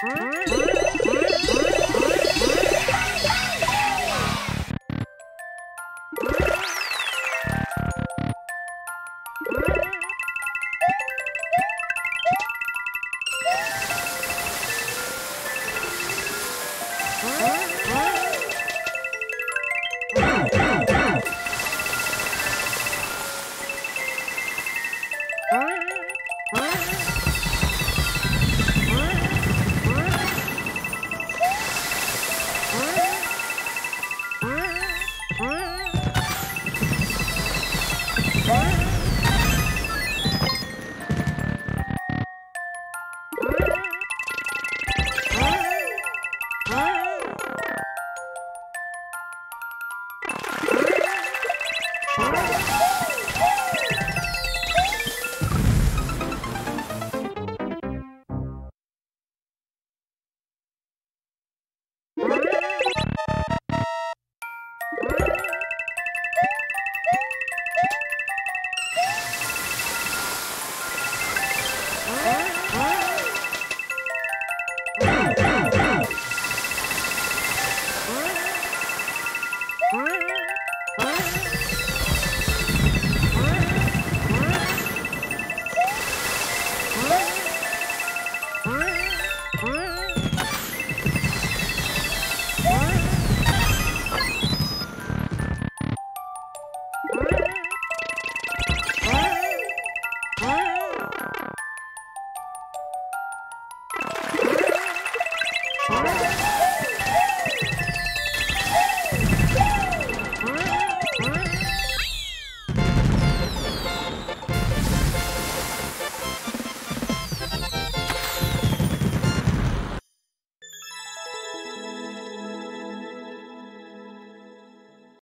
Huh? 어?